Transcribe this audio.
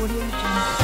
Audio Jungle.